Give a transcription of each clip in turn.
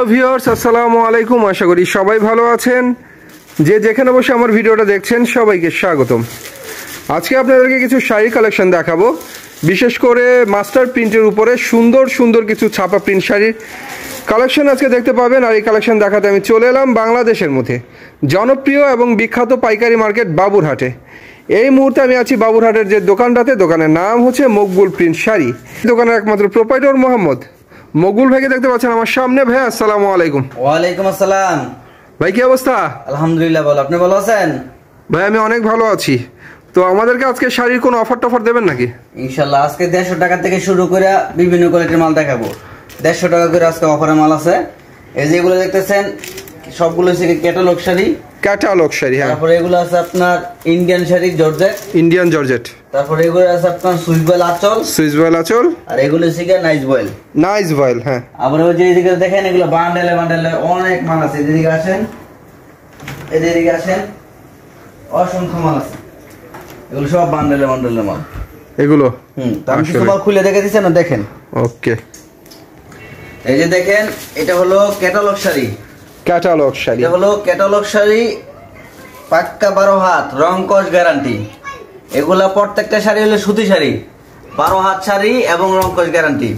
Hello viewers আসসালামু আলাইকুম। আশা করি সবাই ভালো আছেন। যে যেখানে বসে আমার ভিডিওটা দেখছেন, সবাইকে স্বাগতম। আজকে আপনাদেরকে কিছু শাড়ি কালেকশন দেখাবো। বিশেষ করে মাস্টার প্রিন্টের উপরে সুন্দর সুন্দর কিছু ছাপা প্রিন্ট শাড়ির কালেকশন আজকে দেখতে পাবেন। আর এই কালেকশন দেখাতে আমি চলে এলাম বাংলাদেশের মধ্যে। জনপ্রিয় এবং বিখ্যাত পাইকারি মার্কেট বাবুরহাটে। এই মুহূর্তে আমি আছি বাবুরহাটের যে দোকানটাতে। দোকানের নাম হচ্ছে মকবুল প্রিন্ট শাড়ি। দোকানের একমাত্র প্রোপাইটর মোহাম্মদ। মকবুল ভাইকে দেখতে পাচ্ছেন আমার সামনে। ভাই আসসালামু আলাইকুম। ওয়ালাইকুম আসসালাম। ভাই কি অবস্থা? আলহামদুলিল্লাহ বলো আপনি ভালো আছেন? ভাই আমি অনেক ভালো আছি। তো আমাদেরকে আজকে শাড়ির কোনো অফার টফার দেবেন নাকি? ইনশাল্লাহ আজকে দেড়শো টাকা থেকে শুরু করে বিভিন্ন কোয়ালিটির মাল দেখাবো। দেড়শো টাকা করে আজকে অফারের মাল আছে। এই যেগুলো দেখতেছেন সবগুলো হচ্ছে ক্যাটালগ শাড়ি। ক্যাটালগ শাড়ি হ্যাঁ। তারপরে এগুলো আছে আপনার Indian sari georgette. Indian georgette. তারপরে এগুলো আছে আপনার সুইচ বয়েল আচল। সুইস বয়েল আচল। আর এগুলো হচ্ছে নাইস বয়েল। নাইস বয়েল হ্যাঁ। আবার ওই যে এদিকে দেখেন এগুলো বান্ডেলে বান্ডেলে অনেক মাল আছে। এদিকে আসেন এদিকে আসেন অসংখ্য মাল আছে। এগুলো সব বান্ডেলে বান্ডেলে মাল। এগুলো? হুম তো আমি কিছু মাল খুলে দেখে দিচ্ছি না দেখেন। ওকে। এই যে দেখেন এটা হলো ক্যাটালগ শাড়ি। ক্যাটালগ শাড়ি। এটা হলো ক্যাটালগ শাড়ি পাক্কা বারো হাত রং কস গ্যারান্টি এগুলা প্রত্যেকটা শাড়ি হলো সুতি শাড়ি বারো হাত শাড়ি এবং রং কস গ্যারান্টি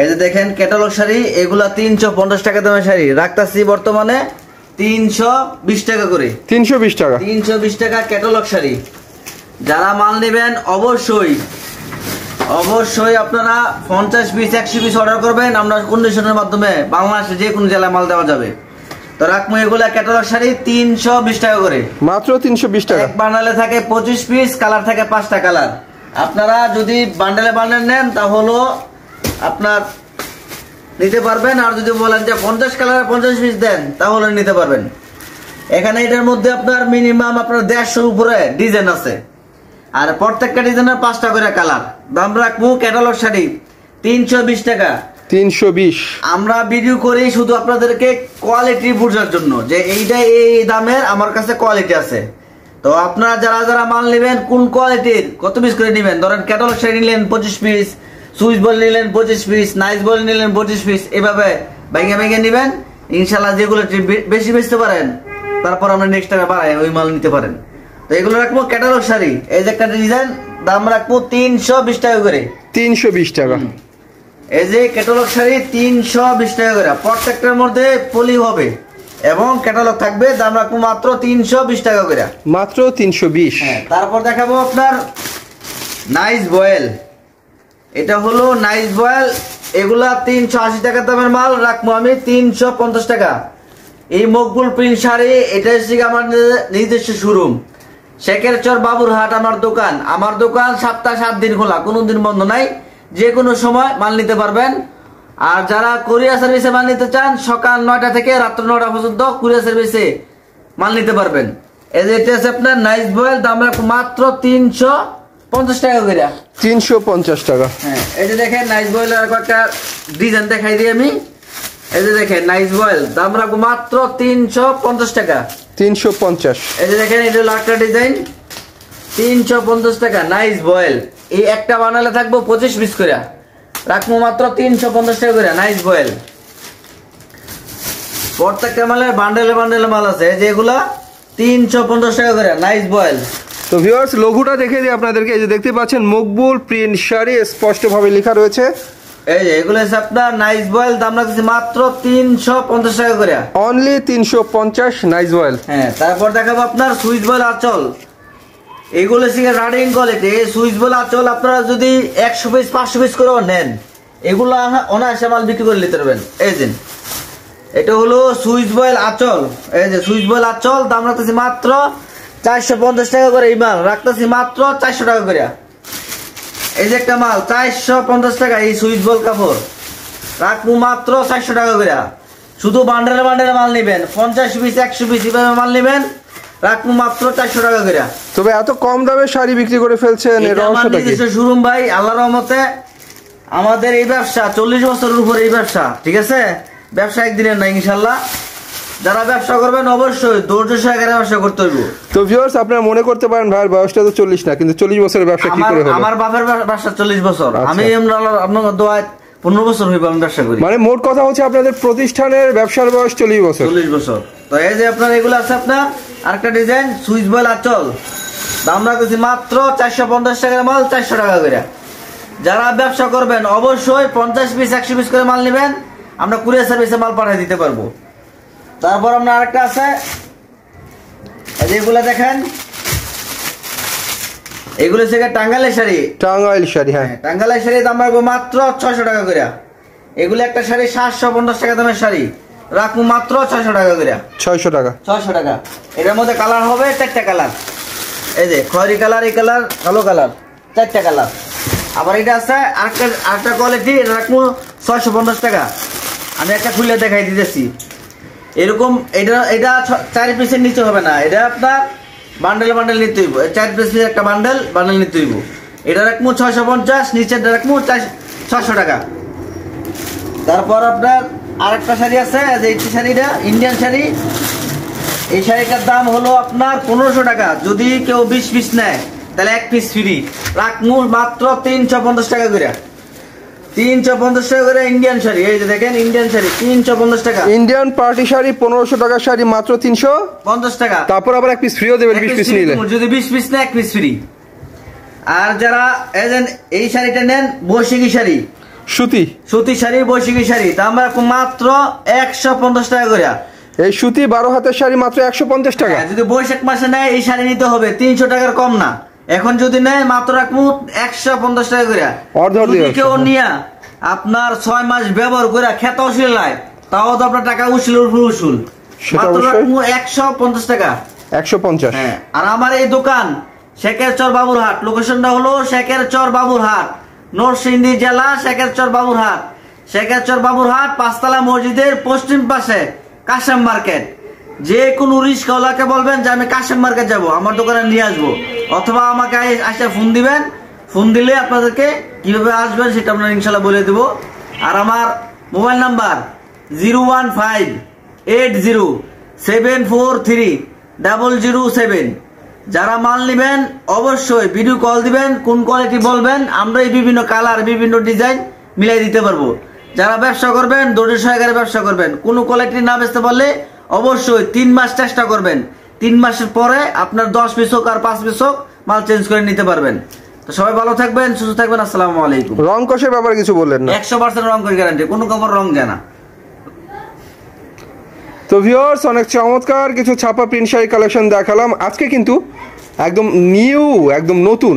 এই যে দেখেন ক্যাটালগ শাড়ি এগুলা তিনশো পঞ্চাশ টাকা দামের শাড়ি। রাখতাছি বর্তমানে তিনশো বিশ টাকা করে। তিনশো বিশ টাকা। তিনশো বিশ টাকা ক্যাটালগ শাড়ি। যারা মাল নেবেন অবশ্যই অবশ্যই আপনারা পঞ্চাশ পিস একশো পিস অর্ডার করবেন। আমরা কন্ডিশনের মাধ্যমে বাংলাদেশে যে কোনো জেলায় মাল দেওয়া যাবে। তো রাখব এগুলা ক্যাটালগ শাড়ি তিনশো বিশ টাকা করে। মাত্র তিনশো বিশ টাকা। এক বান্ডালে থাকে পঁচিশ পিস কালার থাকে পাঁচটা কালার। আপনারা যদি বান্ডেলে বান্ডেল নেন তাহলে আপনার নিতে পারবেন। আর যদি বলেন যে পঞ্চাশ কালারে পঞ্চাশ পিস দেন তাহলে নিতে পারবেন। এখানে এটার মধ্যে আপনার মিনিমাম আপনার দেড়শোর উপরে ডিজাইন আছে। আর প্রত্যেকটা ডিজাইনের পাঁচটা করে কালার। দাম রাখব ক্যাটালগ শাড়ি তিনশো বিশ টাকা। তিনশো বিশ। আমরা ভিডিও করি শুধু আপনাদেরকে কোয়ালিটি বোঝার জন্য যে এইটা এই দামের আমার কাছে কোয়ালিটি আছে। তো আপনারা যারা যারা মাল নেবেন কোন কোয়ালিটির কত পিস করে নেবেন? ধরেন ক্যাটালগ শাড়ি নিলেন পঁচিশ পিস সুইচ বল নিলেন পঁচিশ পিস নাইস বল নিলেন পঁচিশ পিস এভাবে ভেঙে ভেঙে নেবেন। ইনশাল্লাহ যেগুলো বেশি বেচতে পারেন তারপর আমরা নেক্সট টাকা বাড়াই ওই মাল নিতে পারেন। তো এগুলো রাখব ক্যাটালগ শাড়ি। এই যে একটা ডিজাইন দাম রাখব তিনশো বিশ টাকা করে। তিনশো বিশ টাকা। এই যে ক্যাটালগ শাড়ি তিনশো বিশ টাকা করে প্রত্যেকটার মধ্যে পলি হবে। এবং ক্যাটালগ থাকবে দাম রাখব মাত্র তিনশো বিশ টাকা করে। মাত্র তিনশো বিশ। হ্যাঁ তারপর দেখাবো আপনার নাইস বয়েল এটা হলো নাইস বয়েল এগুলা তিনশো আশি টাকা দামের মাল রাখব আমি তিনশো পঞ্চাশ টাকা। এই মকবুল প্রিন্ট শাড়ি এটা হচ্ছে আমার নিজে- নিজস্ব শোরুম শেখের চর বাবুরহাট আমার দোকান। আমার দোকান সপ্তাহ সাত দিন খোলা কোনো দিন বন্ধ নাই। যে কোনো সময় মাল নিতে পারবেন। আর যারা কোরিয়া সার্ভিসে মাল নিতে চান সকাল নয়টা থেকে রাত্র নয়টা পর্যন্ত কোরিয়া সার্ভিসে মাল নিতে পারবেন। এই যে এটা আছে আপনার নাইস বয়েল দাম মাত্র তিনশো পঞ্চাশ টাকা করে। তিনশো পঞ্চাশ টাকা। হ্যাঁ এই যে দেখেন নাইস বয়েল আর কয়েকটা ডিজাইন দেখাই দিই আমি। এই যে দেখেন নাইস বয়েল দাম রাখব মাত্র তিনশো পঞ্চাশ টাকা। তিনশো পঞ্চাশ। এই যে দেখেন এটা একটা ডিজাইন তিনশো পঞ্চাশ টাকা নাইস বয়েল এই একটা বানালে থাকব পঁচিশ পিস করে রাখব মাত্র তিনশো পঞ্চাশ টাকা করে নাইস বয়েল প্রত্যেকটা মালের বান্ডেলে বান্ডেলে মাল আছে। যেগুলা তিনশো পঞ্চাশ টাকা করে নাইস বয়েল তো ভিউয়ার্স লঘুটা দেখে দিই আপনাদেরকে। এই যে দেখতে পাচ্ছেন মকবুল প্রিন্ট শাড়ি স্পষ্টভাবে লেখা রয়েছে। এই যে এগুলো হচ্ছে আপনার নাইস বয়েল দাম রাখতেছি মাত্র তিনশো পঞ্চাশ টাকা করে অনলি তিনশো পঞ্চাশ নাইস বয়েল হ্যাঁ তারপর দেখাবো আপনার সুইচ বল আচল। এগুলো হচ্ছে রানিং কোয়ালিটি সুইচ বল আচল আপনারা যদি একশো পিস পাঁচশো পিস করেও নেন, এগুলো অনায়াসে মাল বিক্রি করে নিতে পারবেন। এই দিন এটা হলো সুইচ বয়েল আচল। এই যে সুইচ বয়েল আচল, দাম রাখতেছি মাত্র চারশো পঞ্চাশ টাকা করে এই মাল। রাখতেছি মাত্র চারশো টাকা করে এই যে একটা মাল, চারশো পঞ্চাশ টাকা এই সুইচ বল কাপড়। রাখব মাত্র চারশো টাকা করে শুধু বান্ডেলে বান্ডেলে মাল নেবেন, পঞ্চাশ পিস একশো পিস এভাবে মাল নেবেন। রাখব মাত্র চারশো টাকা করে। তবে এত কম দামে শাড়ি বিক্রি করে ফেলছেন এর রহস্যটা কি? নিজস্ব ভাই রহমতে আমাদের এই ব্যবসা চল্লিশ বছরের উপরে এই ব্যবসা ঠিক আছে? ব্যবসা একদিনের না ইনশাল্লাহ যারা ব্যবসা করবেন অবশ্যই ধৈর্য সহকারে ব্যবসা করতে হইব। তো ভিউয়ার্স আপনারা মনে করতে পারেন ভাইয়ের বয়সটা তো চল্লিশ না কিন্তু চল্লিশ বছরের ব্যবসা কি করে হলো? আমার বাপের বা- বাসা চল্লিশ বছর। আচ্ছা। আমি আপনার পনেরো বছর হইব আমি ব্যবসা করি। মানে মোট কথা হচ্ছে আপনাদের প্রতিষ্ঠানের ব্যবসার বয়স চল্লিশ বছর। চল্লিশ বছর। তো এই যে আপনার এগুলো আছে আপনার আরেকটা ডিজাইন সুইচ বয়েল আচল দাম রাখতেছি মাত্র চারশো পঞ্চাশ টাকার মাল চারশো টাকা করে। যারা ব্যবসা করবেন অবশ্যই পঞ্চাশ পিস একশো পিস করে মাল নেবেন। আমরা কুরিয়ার সার্ভিসে মাল পাঠিয়ে দিতে পারব। তারপর আপনার আরেকটা আছে। এগুলো দেখেন। এগুলো গিয়ে টাঙ্গাইলের শাড়ি। টাঙ্গাইল শাড়ি হ্যাঁ। হ্যাঁ, টাঙ্গাইলের শাড়ি দাম রাখব মাত্র ছয়শো টাকা করে এগুলো একটা শাড়ি সাতশো পঞ্চাশ টাকা দামের শাড়ি। রাখব মাত্র ছয়শো টাকা করে। ছয়শো টাকা। ছয়শো টাকা। এটার মধ্যে কালার হবে চারটা কালার এই যে খয়েরি কালার এই কালার কালো কালার চারটা কালার আবার এটা আছে আরেকটা আরেকটা কোয়ালিটি এটা রাখব ছয়শো পঞ্চাশ টাকা। আমি একটা খুলে দেখাই দিতেছি। এরকম এটা এটা চার পিসের নিচে হবে না। এটা আপনার বান্ডেল বান্ডেল নিতে হইব। চার পিসের একটা বান্ডেল বান্ডেল নিতে হইব। এটা রাখব ছয়শো পঞ্চাশ নিচেরটা রাখব ছয়শো টাকা। তারপর আপনার আরেকটা শাড়ি আছে এই যে এই শাড়িটা ইন্ডিয়ান শাড়ি। এই শাড়িটার দাম হলো আপনার পনেরোশো টাকা। যদি কেউ বিশ পিস নেয় তাহলে এক পিস ফ্রি রাখমু মাত্র তিনশো পঞ্চাশ টাকা করে। তিনশো পঞ্চাশ টাকা করে ইন্ডিয়ান শাড়ি। এই যে দেখেন ইন্ডিয়ান শাড়ি তিনশো পঞ্চাশ টাকা। ইন্ডিয়ান পার্টি শাড়ি পনেরোশো টাকার শাড়ি মাত্র তিনশো পঞ্চাশ টাকা। তারপর আবার এক পিস ফ্রিও দেবেন বিশ পিস নিলে। যদি বিশ পিস নেয় এক পিস ফ্রি আর যারা এই এই শাড়িটা নেন বৈশাখী শাড়ি। সুতি। সুতি শাড়ি বৈশাখী শাড়ি। দাম রাখব মাত্র একশো পঞ্চাশ টাকা করে এই সুতি বারো হাতের শাড়ি মাত্র একশো পঞ্চাশ টাকা। হ্যাঁ, যদি বৈশাখ মাসে নেয় এই শাড়ি নিতে হবে। তিনশো টাকার কম না। এখন যদি নেয় মাত্র রাখব একশো পঞ্চাশ টাকা করে অর্ধ। কেউ নিয়া আপনার ছয় মাস ব্যবহার করে খেতে উসুল নাই তাও তো আপনার টাকা উসুল উসুল উসুল। মাত্র রাখব একশো পঞ্চাশ টাকা। একশো পঞ্চাশ। হ্যাঁ আর আমার এই দোকান শেখের চর বাবুরহাট লোকেশনটা হলো শেখের চর বাবুরহাট নরসিংদী জেলা শেখের চর বাবুরহাট। শেখের চর বাবুরহাট পাঁচতলা মসজিদের পশ্চিম পাশে কাশেম মার্কেট। যে কোনো রিস্কওয়ালাকে বলবেন যে, আমি কাশেম মার্কেট যাব, আমার দোকানে নিয়ে আসব। অথবা আমাকে আসে ফোন দিবেন। ফোন দিলে আপনাদেরকে কীভাবে আসবেন সেটা আমরা ইনশাল্লাহ বলে দেবো। আর আমার mobile number zero one five eight zero seven four three double zero seven. যারা মাল নেবেন অবশ্যই ভিডিও কল দিবেন কোন কোয়ালিটি বলবেন আমরা এই বিভিন্ন কালার বিভিন্ন ডিজাইন মিলাই দিতে পারব। যারা ব্যবসা করবেন দৌড়ের সহকারে ব্যবসা করবেন কোনো কোয়ালিটি না বেচতে পারলে অবশ্যই তিন মাস চেষ্টা করবেন। তিন মাসের পরে আপনার দশ পিস হোক আর পাঁচ পিস হোক মাল চেঞ্জ করে নিতে পারবেন। তো সবাই ভালো থাকবেন সুস্থ থাকবেন আসসালামু আলাইকুম। রং কষের ব্যাপারে কিছু বললেন না। একশো পার্সেন্ট রং করে গ্যারান্টি কোনো কাপড় রং যায় না। তো ভিওর্স অনেক চমৎকার কিছু ছাপা প্রিন্ট শাড়ি কালেকশন দেখালাম। আজকে কিন্তু একদম নিউ একদম নতুন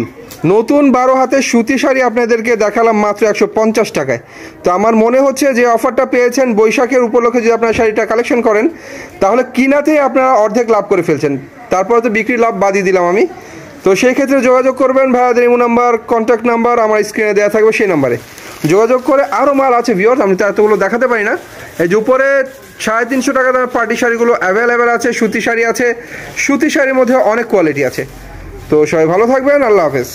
নতুন বারো হাতে সুতি শাড়ি আপনাদেরকে দেখালাম মাত্র একশো পঞ্চাশ টাকায়। তো আমার মনে হচ্ছে যে অফারটা পেয়েছেন বৈশাখের উপলক্ষে যদি আপনারা শাড়িটা কালেকশন করেন, তাহলে কিনাতেই আপনারা অর্ধেক লাভ করে ফেলছেন। তারপরে তো বিক্রির লাভ বাদই দিলাম আমি। তো সেই ক্ষেত্রে যোগাযোগ করবেন, ভাইয়াদের ইমো নাম্বার কন্ট্যাক্ট নাম্বার, আমার স্ক্রিনে দেওয়া থাকবে সেই নাম্বারে। যোগাযোগ করে আরও মাল আছে ভিওর আমি তো এতগুলো দেখাতে পারি না। এই যে উপরে সাড়ে তিনশো টাকা দামের পার্টি শাড়িগুলো অ্যাভেলেবেল আছে, সুতি শাড়ি আছে। সুতি শাড়ির মধ্যে অনেক কোয়ালিটি আছে। তো সবাই ভালো থাকবেন, আল্লাহ হাফেজ।